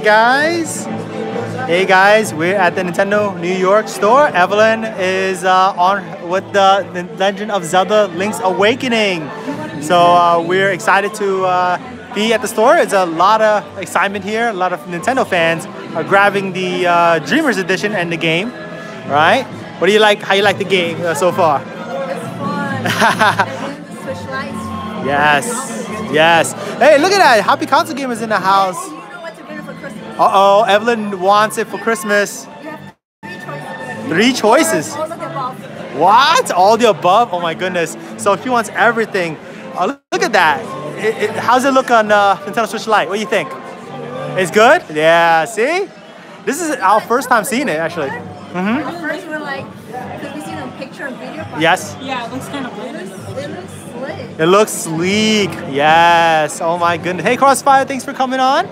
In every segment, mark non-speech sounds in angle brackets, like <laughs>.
guys. Hey guys, we're at the Nintendo New York store. Evelyn is uh, on with the, the Legend of Zelda Link's Awakening. So uh, we're excited to uh, be at the store. It's a lot of excitement here. A lot of Nintendo fans are grabbing the uh, Dreamers Edition and the game. Right? What do you like? How you like the game uh, so far? It's fun. <laughs> Yes. Yes. Hey, look at that. Happy Console Gamers in the house. For Christmas. Uh oh, Evelyn wants it for Christmas. Three three choices. choices. All of the above. What? All the above? Oh my goodness. So if she wants everything. Oh, look, look at that. It, it, how's it look on uh, Nintendo Switch Lite? What do you think? It's good? Yeah, see? This is our first time seeing it actually. Mhm. At first we were like, because we seen a picture and video. Yes? Yeah, it looks kind of It weird. looks, it looks slick. It looks sleek. Yes. Oh my goodness. Hey Crossfire, thanks for coming on.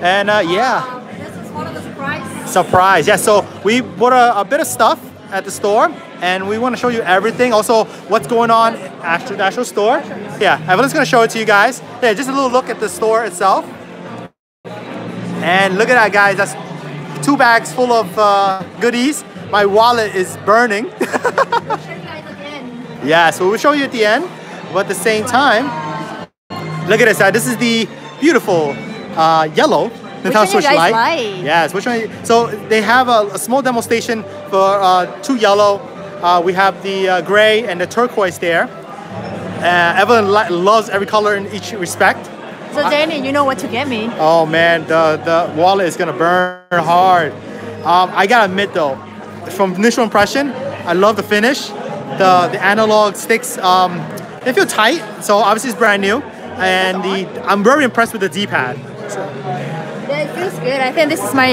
And uh, yeah. Um, this is one of the surprises. Surprise. Yeah, so we bought a, a bit of stuff at the store and we want to show you everything. Also, what's going on at the actual store. Yeah, Evelyn's going to show it to you guys. Yeah, just a little look at the store itself. And look at that, guys. That's two bags full of uh, goodies. My wallet is burning. We'll show you guys <laughs> again. yeah, so we'll show you at the end. But at the same time, look at this. Uh, this is the beautiful uh, yellow Nintendo Switch Lite. like? Yes, which one? So they have a, a small demo station for uh, two yellow. Uh, we have the uh, gray and the turquoise there. Uh, Evelyn li- loves every color in each respect. So Danny, you know what to get me. Oh man, the, the wallet is gonna burn hard. Um, I gotta admit though, from initial impression, I love the finish. The the analog sticks, um, they feel tight. So obviously it's brand new, and the I'm very impressed with the D-pad. Yeah, it feels good. I think this is my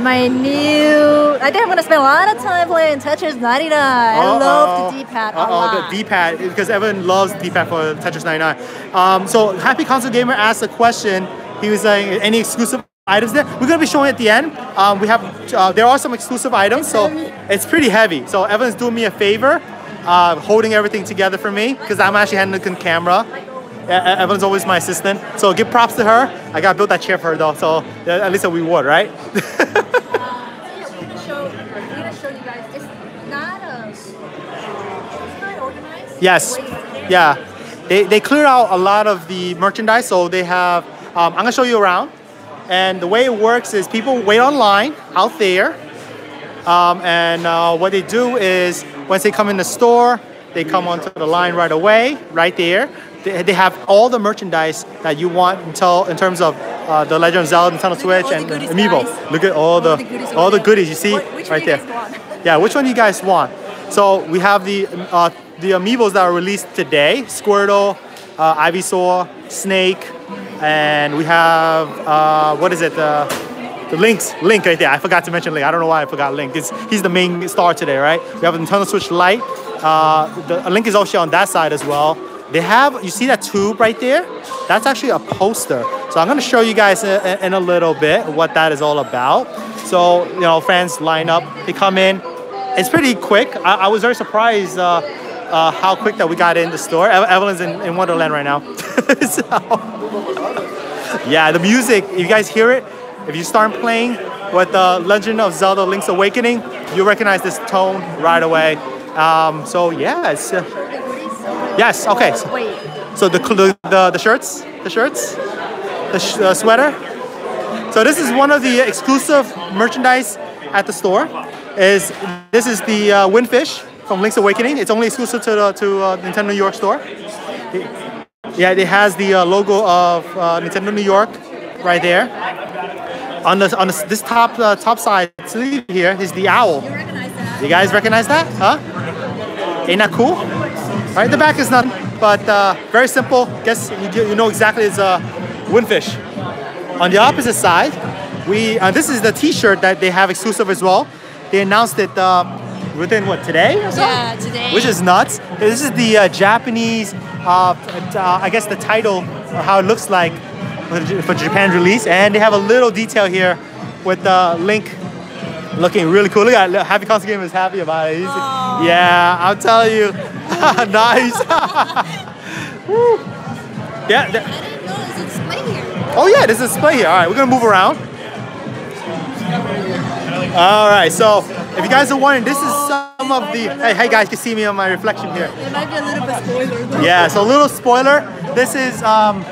my new. I think I'm gonna spend a lot of time playing Tetris 99. I love the D-pad a Uh-oh, the D-pad, because everyone loves D-pad for Tetris 99. Um, so Happy Console Gamer asked a question. He was saying any exclusive items there? We're gonna be showing at the end. Um, we have, uh, there are some exclusive items, so it's pretty heavy. So Evan's doing me a favor, uh, holding everything together for me, because I'm actually handling the camera. E- E- Evan's always my assistant, so give props to her. I gotta build that chair for her though, so at least a reward, right? <laughs> Yeah, we're gonna show. We're gonna show you guys. It's not a. It's not organized. Yes. The way it's- Yeah. They, they cleared out a lot of the merchandise, so they have. Um, I'm gonna show you around, and the way it works is people wait online out there, um, and uh, what they do is once they come in the store, they come onto the line right away, right there. They, they have all the merchandise that you want until in terms of uh, the Legend of Zelda, Nintendo Switch, and Amiibo. guys. Look at all, All the, the goodies all the goodies you see What- which one right there. Yeah, which one do you guys want? So we have the uh, the amiibos that are released today: Squirtle, uh, Ivysaur, Snake, and we have uh, what is it? Uh, the Link's Link right there. I forgot to mention Link. I don't know why I forgot Link. It's, he's the main star today, right? We have a Nintendo Switch Lite. Uh, the Link is also on that side as well. They have you see that tube right there? That's actually a poster. So I'm gonna show you guys in, in a little bit what that is all about. So you know, fans line up, they come in. It's pretty quick. I, I was very surprised uh, uh, how quick that we got in the store. Ev- Evelyn's in, in Wonderland right now. <laughs> so, yeah, the music, if you guys hear it, if you start playing with the Legend of Zelda Link's Awakening, you recognize this tone right away. Um, so yeah, it's, uh. Yes, okay. So, so the, the, the, the shirts, the shirts, the sh- uh, sweater. So this is one of the exclusive merchandise at the store. Is this is the uh, Windfish from Link's Awakening? It's only exclusive to the to uh, Nintendo New York store. Yeah, it has the uh, logo of uh, Nintendo New York right there. On the on the, this top uh, top side sleeve here is the owl. You recognize that? You guys recognize that? Huh? Ain't that cool? Right, the back is nothing, but uh, very simple. Guess you, you know exactly it's a windfish. On the opposite side, we uh, this is the T-shirt that they have exclusive as well. They announced it uh, within what today or so? Yeah, today. Which is nuts. This is the uh, Japanese, uh, uh, I guess the title, or how it looks like for Japan release, and they have a little detail here with the link looking really cool. Look at look, Happy Console Game is happy about it. Yeah, I'm telling you, <laughs> nice. <laughs> Woo. Yeah, the- I didn't know there's a display here. Oh yeah, there's a display here. All right, we're gonna move around. All right, so if you guys are wondering, this is some of the. Hey, hey guys, can see me on my reflection here. It might be a little bit spoiler. Yeah, so a little spoiler. This is um,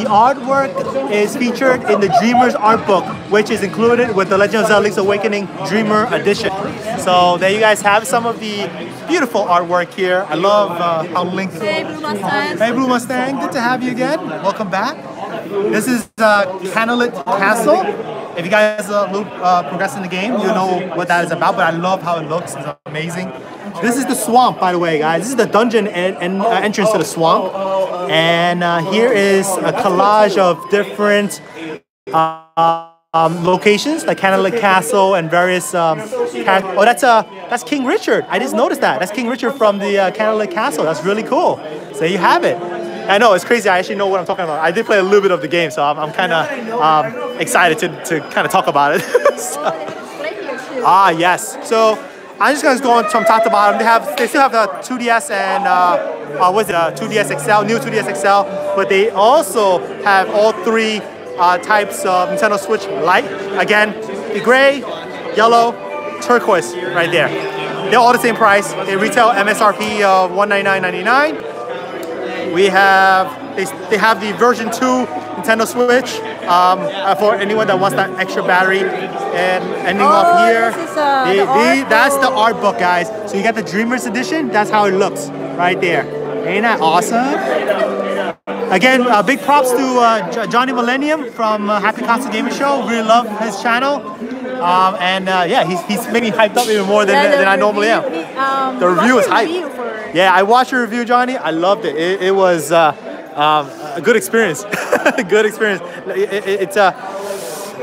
the artwork is featured in the Dreamers art book, which is included with the Legend of Zelda Link's Awakening Dreamer Edition. So there you guys have some of the beautiful artwork here. I love uh, how Link. Hey, Blue Mustang. Hey, Blue Mustang, good to have you again. Welcome back. This is uh, Kanalet Castle. If you guys uh, look, uh, progress in the game, you know what that is about, but I love how it looks. It's amazing. This is the swamp, by the way, guys. This is the dungeon en- en- uh, entrance to the swamp. And uh, here is a collage of different uh, um, locations, like Kanalet Castle and various. Um, oh, that's uh, that's King Richard. I just noticed that. That's King Richard from the uh, Kanalet Castle. That's really cool. So you have it. I know it's crazy. I actually know what I'm talking about. I did play a little bit of the game, so I'm, I'm kind of um, excited to, to kind of talk about it. <laughs> So-. Ah, yes. So I'm just gonna go on from top to bottom. They have, they still have the 2DS and uh, uh, what's it? Uh, 2DS XL, new 2DS XL, but they also have all three uh, types of Nintendo Switch Lite. Again, the gray, yellow, turquoise, right there. They're all the same price. They retail MSRP of $199.99. We have they, they have the version two Nintendo Switch um, uh, for anyone that wants that extra battery. And ending Oh, off here, this is, uh, the- the the- that's the art book, guys. So you got the Dreamers edition. That's how it looks right there. Ain't that awesome? Again, uh, big props to uh, Johnny Millennium from uh, Happy Console Gaming Show. Really love his channel. Um, and uh, yeah, he's, he's made me hyped up even more than, Yeah, than I normally am. um, The review is hype. Yeah, I watched your review, Johnny. I loved it. It, it was uh, um, a good experience. <laughs> good experience. It- it- it's uh,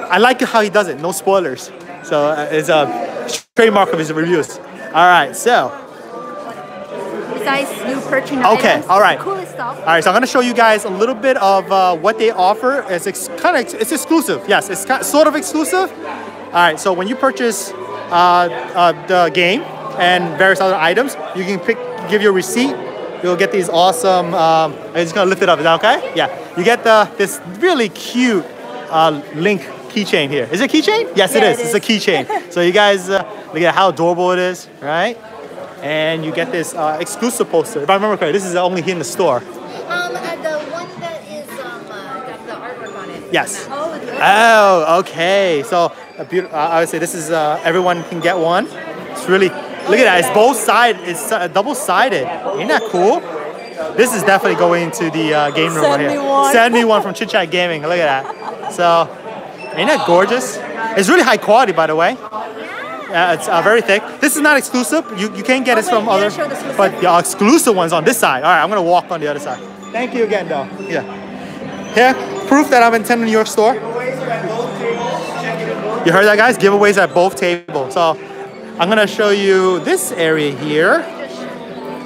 I like how he does it. No spoilers. So uh, it's a trademark of his reviews. All right, so Besides new purchasing Okay, items, all right. Cool stuff. All right, so I'm gonna show you guys a little bit of uh, what they offer. It's ex- kind of it's exclusive. Yes, it's kind sort of exclusive. All right, so when you purchase uh, uh, the game and various other items, you can pick, give your receipt. You'll get these awesome. Um, I'm just gonna lift it up. Is that okay? Yeah. You get the this really cute uh, Link keychain here. Is it a keychain? Yes, it Yeah, is. it It's a keychain. <laughs> so you guys uh, look at how adorable it is, right? And you get this uh, exclusive poster. If I remember correctly, this is only here in the store. Um, uh, the one that is um uh, got the artwork on it. Yes. Oh, it's. Oh, okay. So uh, I would say this is uh, everyone can get one. It's really look at that. It's both side. It's uh, double sided. Ain't that cool? This is definitely going to the uh, game room Send right here. one. Send me one from Chit Chat Gaming. Look at that. So ain't that gorgeous? It's really high quality, by the way. Uh, it's uh, very thick. This is not exclusive. You, you can't get Oh, it from other, but the exclusive one's on this side. All right, I'm gonna walk on the other side. Thank you again, though. Yeah. Here, proof that I'm in Nintendo New York store. You heard that, guys? Giveaways at both tables. So I'm gonna show you this area here.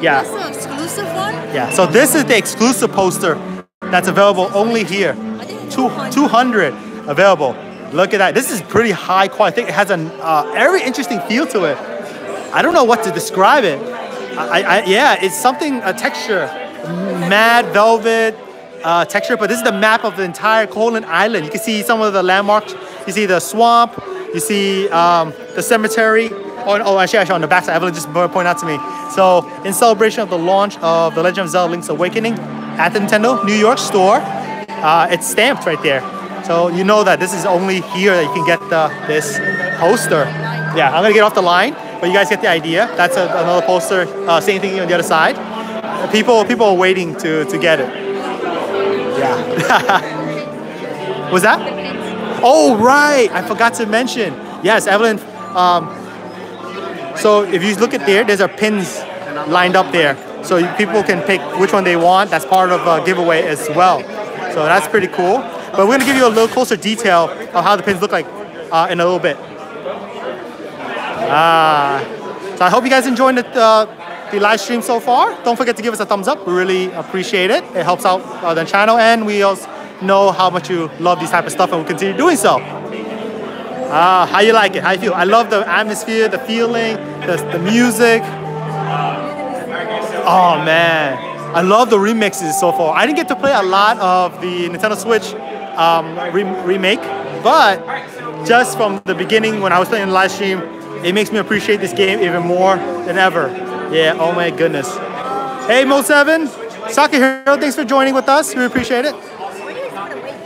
Yeah, That's the exclusive one. yeah. So this is the exclusive poster that's available only here. Two, 200. 200 available. Look at that. This is pretty high quality. I think it has a uh, very interesting feel to it. I don't know what to describe it. I, I, yeah, it's something, a texture, mad velvet uh, texture, but this is the map of the entire Koholint Island. You can see some of the landmarks. You see the swamp, you see um, the cemetery. Oh, oh, actually, actually, on the backside, Evelyn just pointed out to me. So, in celebration of the launch of The Legend of Zelda Link's Awakening at the Nintendo New York store, uh, it's stamped right there. So, you know that this is only here that you can get the, this poster. Yeah, I'm gonna get off the line, but you guys get the idea. That's a, another poster, uh, same thing on the other side. People, people are waiting to, to get it. Yeah. <laughs> Was that? Oh, right. I forgot to mention. Yes, Evelyn. Um, so if you look at there, there's a pins lined up there. So people can pick which one they want. That's part of a giveaway as well. So that's pretty cool. But we're gonna give you a little closer detail of how the pins look like uh, in a little bit. Ah. so I hope you guys enjoyed the, uh, the live stream so far. Don't forget to give us a thumbs up. We really appreciate it. It helps out uh, the channel, and we also know how much you love these type of stuff, and we'll continue doing so. Ah, how you like it? How you feel? I love the atmosphere, the feeling, the, the music. Oh man, I love the remixes so far. I didn't get to play a lot of the Nintendo Switch um, re- remake, but just from the beginning when I was playing the live stream, it makes me appreciate this game even more than ever. Yeah, oh my goodness. Hey Mo7, Soccer Hero, thanks for joining with us. We appreciate it.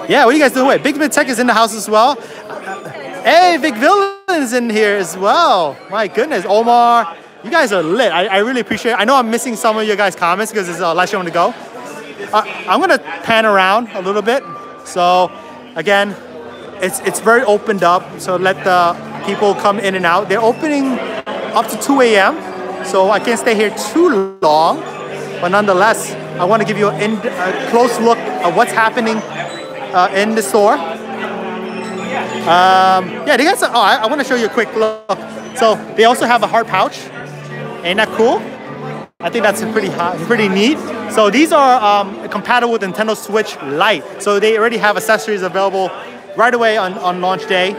Yeah, what are you guys doing? Wait, Big Bit Tech is in the house as well. Hey, Vic Villain's in here as well. My goodness, Omar, you guys are lit. I, I really appreciate it. I know I'm missing some of your guys' comments because it's a live show on the go. Uh, I'm gonna pan around a little bit. So, again, it's it's very opened up. So let the people come in and out. They're opening up to 2 a.m. So I can't stay here too long. But nonetheless, I want to give you in, a close look at what's happening uh, in the store. Um, yeah, they got some. Oh, I, I want to show you a quick look. So they also have a hard pouch. Ain't that cool? I think that's pretty hot, pretty neat. So these are um, compatible with Nintendo Switch Lite. So they already have accessories available right away on, on launch day.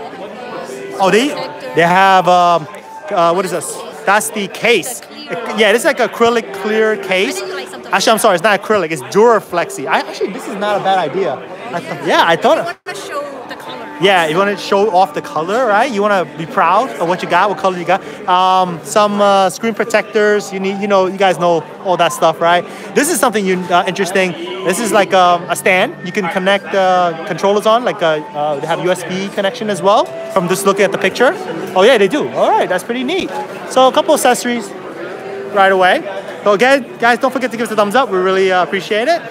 Oh, they they have um, uh, what is this? That's the case. Yeah, it's like acrylic clear case. Actually, I'm sorry, it's not acrylic. It's Duraflexi. I actually this is not a bad idea. I yeah, I thought. Yeah, you want to show off the color, right? You want to be proud of what you got, what color you got. Um, some uh, screen protectors. You need, you know, you guys know all that stuff, right? This is something you, uh, interesting. This is like um, a stand you can connect uh, controllers on. Like uh, uh, they have USB connection as well. From just looking at the picture. Oh yeah, they do. All right, that's pretty neat. So a couple accessories right away. So again, guys, don't forget to give us a thumbs up. We really uh, appreciate it.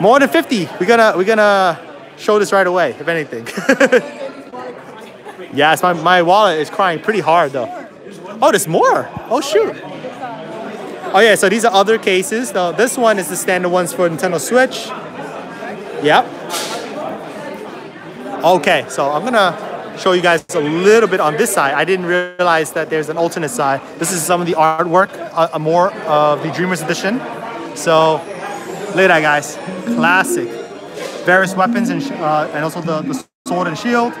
More than 50. We're gonna we're gonna show this right away, if anything. <laughs> yes, my, my wallet is crying pretty hard though. Oh, there's more. Oh shoot. Oh yeah, so these are other cases. Now this one is the standard ones for Nintendo Switch. Yep. Okay, so I'm gonna show you guys a little bit on this side. I didn't realize that there's an alternate side. This is some of the artwork, uh, uh, more of the Dreamers Edition. So look at that, guys. Classic. Various weapons and, sh- uh, and also the, the sword and shield.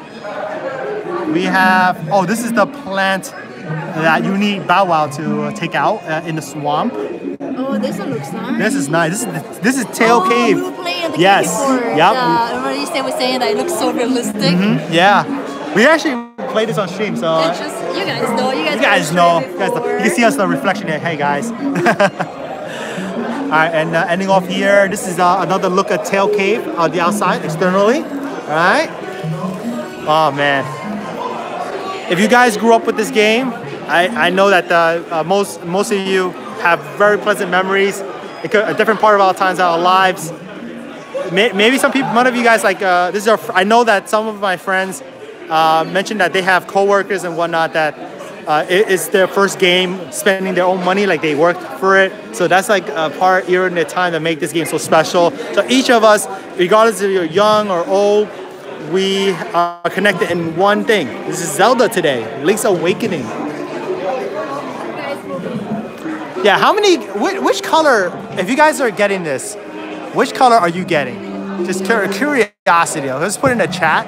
We have, oh, this is the plant that you need Bow Wow to uh, take out uh, in the swamp. Oh, this one looks nice. This is nice. This is this is Tail oh, Cave. We were playing the Yes. before. Yep. Yeah, remember you said was saying that it looks so realistic. Yeah, we actually played this on stream, so just you guys know. You guys, you guys know. You, guys know. you can see us the reflection here. Hey guys. <laughs> All right, and uh, ending off here, this is uh, another look at Tail Cave on the outside externally. All right. Oh man. If you guys grew up with this game, I, I know that uh, uh, most most of you have very pleasant memories. It could, a different part of our times, our lives. May- Maybe some people, one of you guys, like uh, this is. Our, I know that some of my friends uh, mentioned that they have coworkers and whatnot that uh, it- it's their first game, spending their own money, like they worked for it. So that's like a part era in their time that make this game so special. So each of us, regardless if you're young or old, we are connected in one thing. This is Zelda today, Link's Awakening. Yeah, how many, which, which color, if you guys are getting this, which color are you getting? Just curiosity. Let's put in the chat.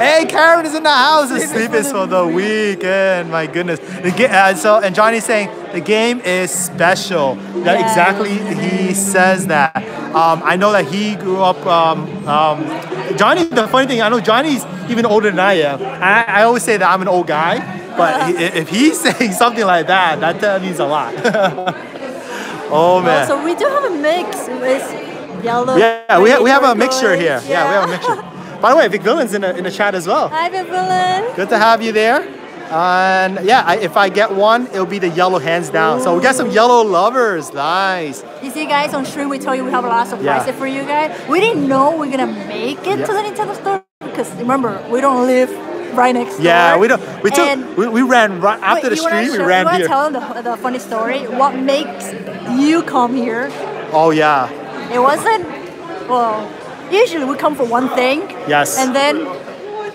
Hey, Karen is in the house. It's sleeping for the weekend. My goodness. The ga- uh, so, and Johnny's saying the game is special. That Yeah. exactly he says that. Um, I know that he grew up. Um, um, Johnny. The funny thing, I know Johnny's even older than I am. I, I always say that I'm an old guy, but <laughs> if he's <laughs> saying something like that, that means a lot. <laughs> oh man. So we do have a mix with yellow. Yeah, we, ha- we have a mixture here. Yeah, we have a mixture. By the way, Vic Villain's in the, in the chat as well. Hi, Big Villain. Good to have you there. And yeah, I, if I get one, it'll be the yellow hands down. So we got some yellow lovers. Nice. You see, guys, on stream we told you we have a lot of Yeah. for you guys. We didn't know we're gonna make it Yeah. to the Nintendo store because remember we don't live right next door. Yeah, we don't. We took. And- We, we ran right after Wait, the you stream. We share- ran you here. tell them the, the funny story? What makes you come here? Oh yeah. It wasn't. Well, usually we come for one thing. Yes. And then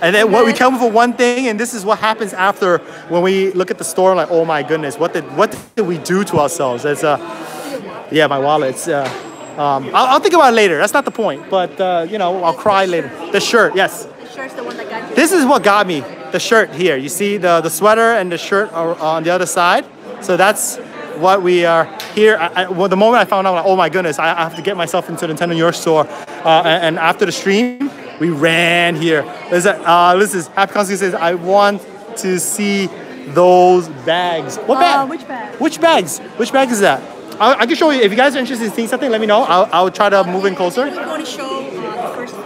And then what we come for one thing, and this is what happens after when we look at the store. Like, oh my goodness, what did what did we do to ourselves? It's uh, yeah, my wallet. It's uh, um, I'll, I'll think about it later. That's not the point. But uh, you know, I'll cry later. The shirt, yes. the shirt's the one that got you. This is what got me. The shirt here. You see the the sweater and the shirt are on the other side. So that's what we are here. I, I, well, the moment I found out, like, oh my goodness, I, I have to get myself into Nintendo York store. Uh, and, and after the stream, we ran here. Listen, uh, listen, Happy Constantine says, I want to see those bags. What Uh, bag? which bag? Which bags? Which bag is that? I, I can show you. If you guys are interested in seeing something, let me know. I'll, I'll try to move in closer. I'm going to show uh, the first floor.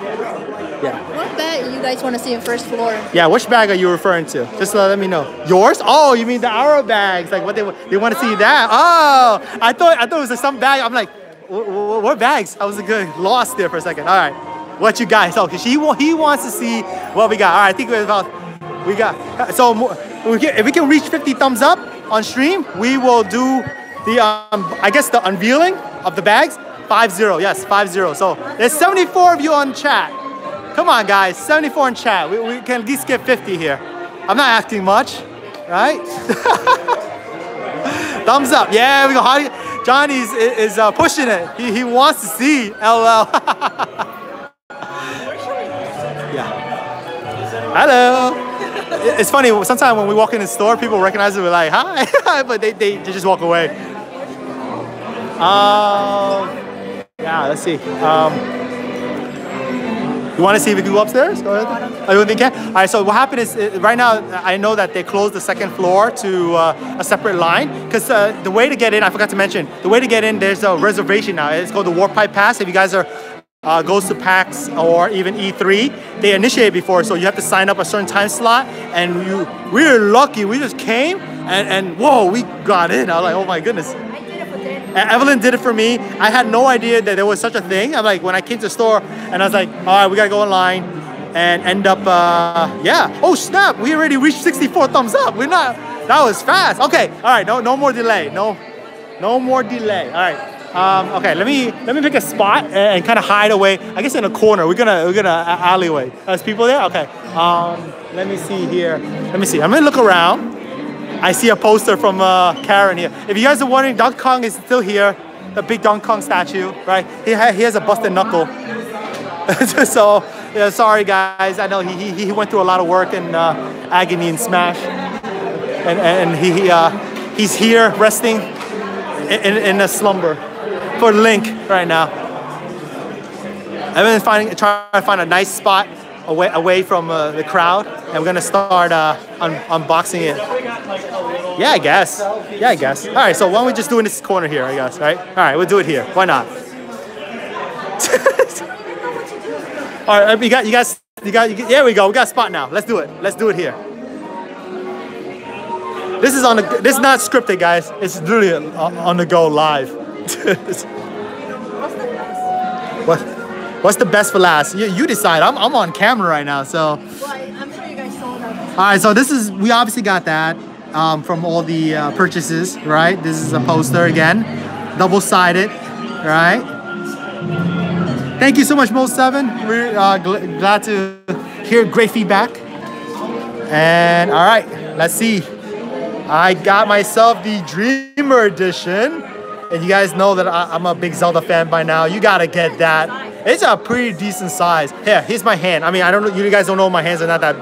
Yeah. You guys want to see in first floor? Yeah, which bag are you referring to? Just let me know. Yours? Oh, you mean the Arrow bags? Like what they they want to see that? Oh, I thought I thought it was some bag. I'm like, "Wh- wh- what bags? I was a good lost there for a second. All right, what you guys? Oh, cause he he wants to see what we got. All right, I think we're about we got so we can, if we can reach 50 thumbs up on stream, we will do the um I guess the unveiling of the bags. 5-0, yes, 5-0. So there's 74 of you on chat. Come on, guys. 74 in chat. We, we can at least get 50 here. I'm not asking much, right? <laughs> Thumbs up. Yeah, we go. Johnny is, is uh, pushing it. He, he wants to see LL. <laughs> yeah. Hello. It's funny. Sometimes when we walk in the store, people recognize it. We're like, hi, <laughs> but they, they, they just walk away. Um, yeah, let's see. Um, you want to see if we can go upstairs? Go ahead. Oh, you think you can? All right. So what happened is uh, right now I know that they closed the second floor to uh, a separate line because uh, the way to get in, I forgot to mention, the way to get in, there's a reservation now. It's called the Warp Pipe Pass. If you guys are uh, goes to PAX or even E3, they initiated before, so you have to sign up a certain time slot. And you, we were lucky. We just came and, and whoa, we got in. I was like, oh my goodness. Evelyn did it for me. I had no idea that there was such a thing. I'm like, when I came to the store, and I was like, all right, we gotta go online, and end up, uh, yeah. Oh snap! We already reached 64 thumbs up. We're not. That was fast. Okay. All right. No, no more delay. No, no more delay. All right. Um, okay. Let me let me pick a spot and, and kind of hide away. I guess in a corner. We're gonna we're gonna alleyway. There's people there. Okay. Um, let me see here. Let me see. I'm gonna look around. I see a poster from uh, Karen here. If you guys are wondering, Donkey Kong is still here. The big Donkey Kong statue, right? He, ha- he has a busted knuckle. <laughs> so, yeah, sorry guys. I know he, he, he went through a lot of work and uh, agony and smash. And, and he, he, uh, he's here resting in, in, in a slumber for Link right now. I've been finding, trying to find a nice spot away, away from uh, the crowd, and we're gonna start uh, un- unboxing it. Yeah, I guess. Yeah, I guess. All right, so why don't we just do in this corner here, I guess, right? All right, we'll do it here. Why not? <laughs> All right, you got, you guys, you got, you there we go. We got a spot now. Let's do it. Let's do it here. This is on the, this is not scripted, guys. It's literally on the go live. <laughs> what, what's the best for last? You, you decide. I'm, I'm on camera right now, so. Well, I- I'm sure you guys saw that. All right, so this is we obviously got that um, from all the uh, purchases, right? This is a poster again, double-sided, right? Thank you so much, Mo Seven. We're uh, gl- glad to hear great feedback. And all right, let's see. I got myself the Dreamer Edition, and you guys know that I, I'm a big Zelda fan by now. You gotta get that. It's a pretty decent size. Here, here's my hand. I mean, I don't know. You guys don't know my hands are not that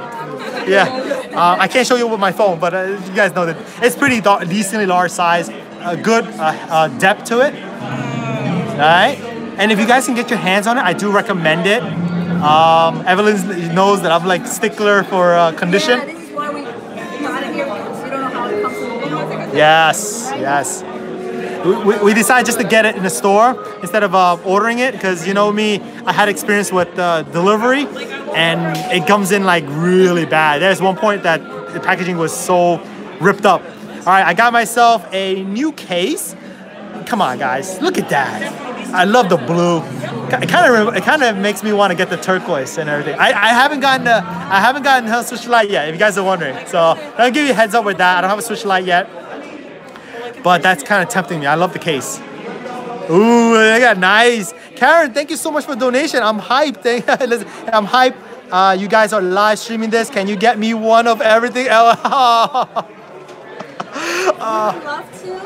yeah, uh, I can't show you with my phone, but uh, you guys know that it's pretty decently large size, a good uh, uh, depth to it. All right, and if you guys can get your hands on it, I do recommend it. Um, Evelyn knows that I'm like stickler for uh, condition. Yeah, this is why we got it here because we don't know how it comes to Yes, yes. We, we, decided just to get it in the store instead of uh, ordering it because you know me, I had experience with uh, delivery and it comes in like really bad. There's one point that the packaging was so ripped up. All right, I got myself a new case. Come on, guys, look at that. I love the blue. It kind of it kind of makes me want to get the turquoise and everything. I, I haven't gotten the I haven't gotten a Switch Lite yet. If you guys are wondering, so I'll give you a heads up with that. I don't have a Switch Lite yet but that's kind of tempting me. I love the case. Ooh, they got nice. Karen, thank you so much for the donation. I'm hyped. <laughs> Listen, I'm hyped. Uh, you guys are live streaming this. Can you get me one of everything? else? <laughs> love.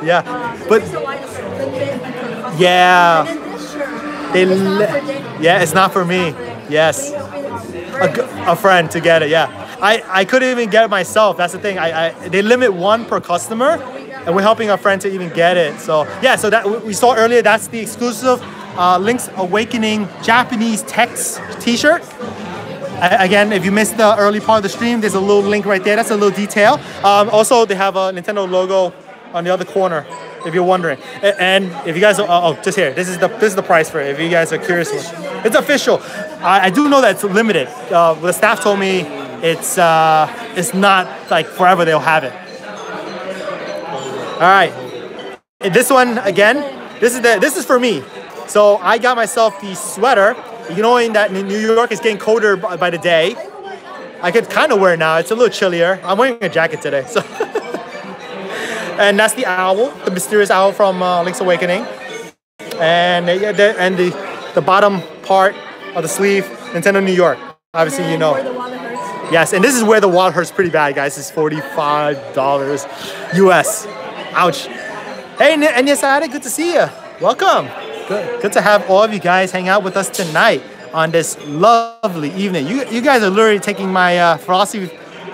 Yeah, Uh, but- it's a little bit like for custom. Yeah. And then this shirt. They yeah, it's not for me. Yes. They help me a, a friend to get it. Yeah, I, I couldn't even get it myself. That's the thing. I, I they limit one per customer, and we're helping our friend to even get it. So yeah, so that we saw earlier. That's the exclusive uh, Link's Awakening Japanese text T-shirt. Again, if you missed the early part of the stream, there's a little link right there. That's a little detail. Um, also, they have a Nintendo logo on the other corner, if you're wondering. And if you guys, are, oh, just here. This is the this is the price for it. If you guys are curious, it's official. I, I do know that it's limited. Uh, the staff told me it's uh, it's not like forever. They'll have it. All right. This one again. This is the this is for me. So I got myself the sweater. You knowing that New York is getting colder by, the day. I could kind of wear it now. It's a little chillier. I'm wearing a jacket today. So. <laughs> and that's the owl, the mysterious owl from uh, Link's Awakening. And uh, the, and the the bottom part of the sleeve, Nintendo New York. Obviously, you know. Where the wallet hurts. Yes, and this is where the wallet hurts pretty bad, guys. It's forty-five dollars US. Ouch. Hey, N- Anyasada, good to see you. Welcome. Good, good to have all of you guys hang out with us tonight on this lovely evening. You, you guys are literally taking my uh, philosophy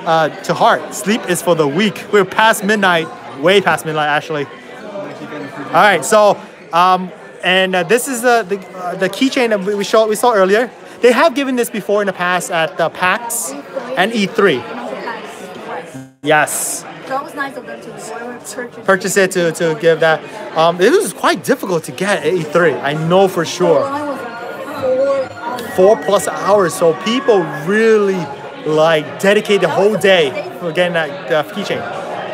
uh, to heart. Sleep is for the weak. We're past midnight, way past midnight, actually. All right, so um, and uh, this is the the, uh, the keychain that we we saw we saw earlier. They have given this before in the past at the PAX and E3. And also PAX. Right. Yes, It was nice of them to purchase. purchase it to, to give that. Um, it was quite difficult to get at E3. I know for sure. was four plus hours, so people really like dedicate the whole day for getting that uh, keychain.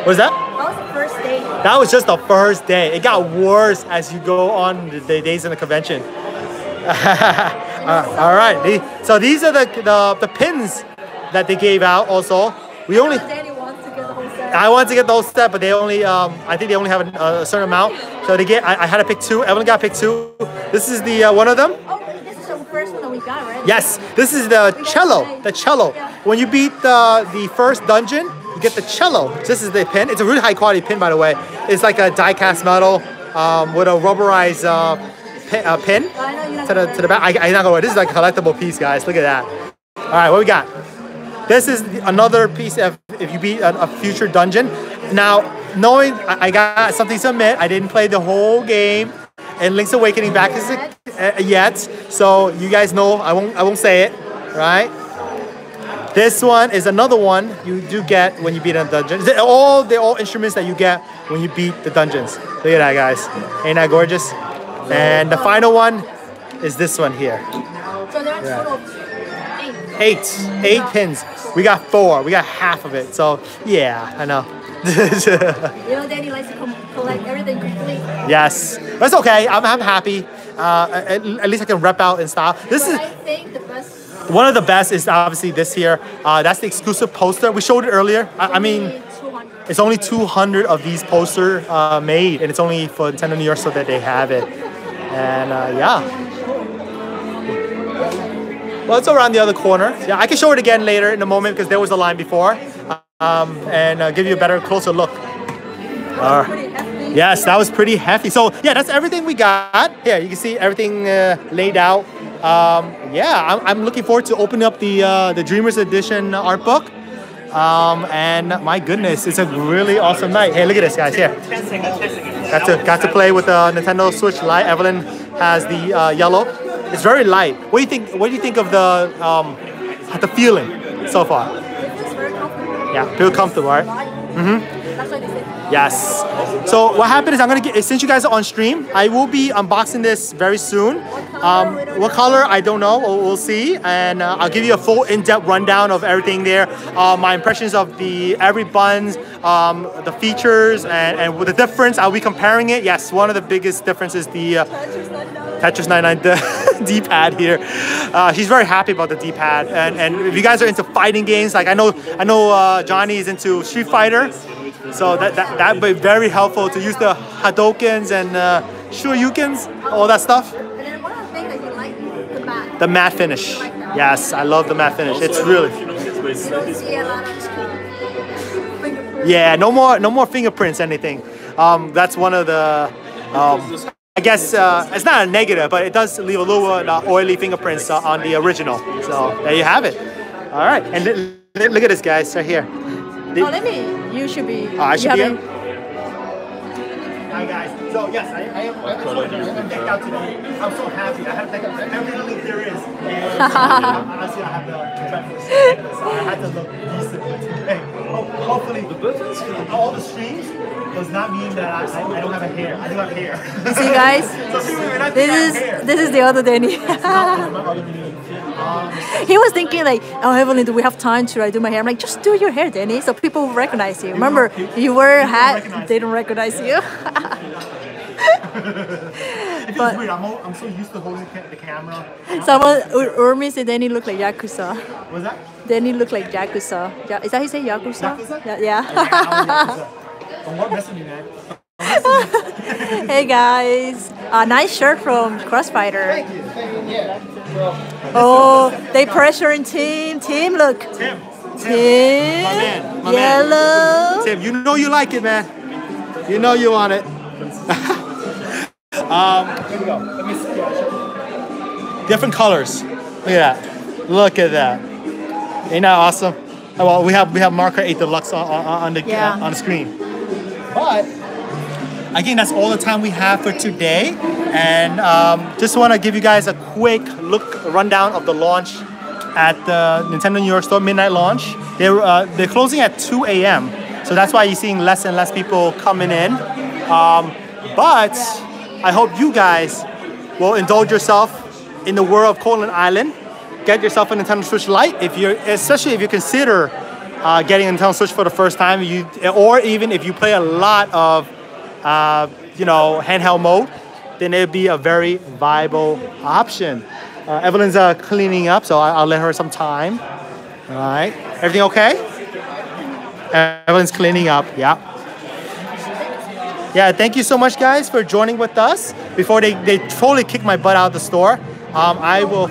What is that? That was the first day. That was just the first day. It got worse as you go on the, the days in the convention. <laughs> Uh, all right. So these are the, the the pins that they gave out. Also, we only. Danny wants to get the whole set. I wanted to get those set, but they only. Um, I think they only have a, a certain amount. So they get. I, I had to pick two. Evelyn got to pick two. This is the uh, one of them. oh, this is the first one that we got, right? Yes, this is the cello. The cello. When you beat the the first dungeon, you get the cello. This is the pin. It's a really high quality pin, by the way. It's like a die cast metal um, with a rubberized uh, pin, uh, pin I know you're not to the to the back. I, I'm not gonna. This is like a collectible piece, guys. Look at that. All right, what we got? This is another piece of if you beat a, a future dungeon. Now, knowing I, I got something to admit, I didn't play the whole game, and Link's Awakening back is uh, yet. So you guys know I won't I won't say it, right? This one is another one you do get when you beat a dungeon. They're all they're all instruments that you get when you beat the dungeons. Look at that, guys. Ain't that gorgeous? And the final one is this one here. So eight. Eight, pins. We got four. We got half of it. So yeah, I know. <laughs> You know, Danny likes to collect everything complete. yes, that's okay. I'm, I'm happy. Uh, at, at least I can rep out in style. This But is I think the best. one of the best. Is obviously this here. Uh, that's the exclusive poster. We showed it earlier. I, I mean. It's only 200 of these posters uh, made, and it's only for Nintendo New York so that they have it. And uh, yeah. Well, it's around the other corner. Yeah, I can show it again later in a moment because there was a line before, um, and uh, give you a better, closer look. Uh, yes, that was pretty hefty. So yeah, that's everything we got. Yeah, you can see everything uh, laid out. Um, yeah, I'm, I'm looking forward to opening up the uh, the Dreamers Edition art book. Um, and my goodness, it's a really awesome night. Hey, look at this, guys. Here, got to got to play with the Nintendo Switch Lite. Evelyn has the uh, yellow. It's very light. What do you think? What do you think of the um, the feeling so far? Yeah, feel comfortable, right? Mm-hmm. Yes. So what happened is I'm gonna get since you guys are on stream, I will be unboxing this very soon. Um, what color I don't know. We'll, see, and uh, I'll give you a full in-depth rundown of everything there. Uh, my impressions of the every buns, um, the features, and, and the difference. I'll be comparing it. Yes, one of the biggest differences is the uh, Tetris 99 the <laughs> <laughs> D-pad here. Uh, she's very happy about the D-pad, and and if you guys are into fighting games, like I know I know uh, Johnny is into Street Fighter. So that, that that would be very helpful to use the Hadokens and uh, all that stuff. The matte finish. Yes, I love the matte finish. It's really yeah. No more no more fingerprints. Anything. Um, that's one of the. Um, I guess uh, it's not a negative, but it does leave a little uh, oily fingerprints uh, on the original. So there you have it. All right, and look at this, guys, right here. Oh, let me. You should be. Oh, I should be Hi guys. So yes, I, I am. I am, I am decked out today. I'm so happy. I have like everything there is. <laughs> And honestly, I have the breakfast, so I had to look decent today. Ho- Hopefully, all the streams does not mean that I, I, I don't have a hair. I do have hair. <laughs> See, guys, <laughs> so people may not think I this is this is the other Danny. <laughs> My other me. Um, he was thinking like, oh Evelyn, do we have time to like, do my hair? I'm like, just do your hair, Danny, so people will recognize you. Remember, you wear a hat, they don't recognize you. <laughs> It But- weird. I'm, al- I'm so used to holding the camera. Someone, Ur- Urmi said Danny looked like Yakuza. Was that? Danny looked like Yakuza. Is that you say Yakuza? Yakuza? Yeah. Yeah, yeah. I was Yakuza. Don't mess with me, man. <laughs> hey guys, a nice shirt from Crossfighter. Thank you. Oh, they pressuring team. Team, look. Tim. Tim. My man, my man. Tim, you know you like it, man. You know you want it. <laughs> um, here we go. Let me see. Different colors. Look at that. Look at that. Ain't that awesome? Oh, well, we have we have Mario Kart 8 Deluxe on, on, on the Yeah. on the screen. But again, that's all the time we have for today. And um, just want to give you guys a quick look rundown of the launch at the Nintendo New York Store midnight launch. They're uh, they're closing at 2 a.m. So that's why you're seeing less and less people coming in. Um, but I hope you guys will indulge yourself in the world of Koholint Island. Get yourself a Nintendo Switch Lite if you're, especially if you consider uh, getting a Nintendo Switch for the first time. You or even if you play a lot of uh, you know handheld mode, then it'd be a very viable option. Uh, Evelyn's uh, cleaning up, so I- I'll let her some time. All right, everything okay? Evelyn's cleaning up. Yeah. Yeah, thank you so much, guys, for joining with us. Before they, they totally kick my butt out of the store, um, I will.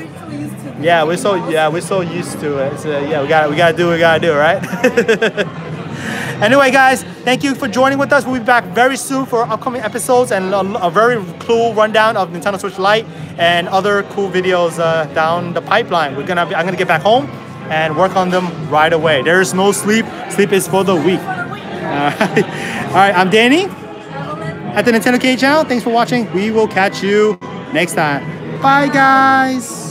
Yeah, we're so yeah we're so used to it. So, yeah, we got we got to do what we got to do, right? <laughs> anyway, guys, thank you for joining with us. We'll be back very soon for upcoming episodes and a, a very cool rundown of Nintendo Switch Lite and other cool videos uh, down the pipeline. We're gonna be, I'm gonna get back home and work on them right away. There is no sleep. Sleep is for the weak. All right, <laughs> All right I'm Danny at the NintendoCade channel. Thanks for watching. We will catch you next time. Bye, guys.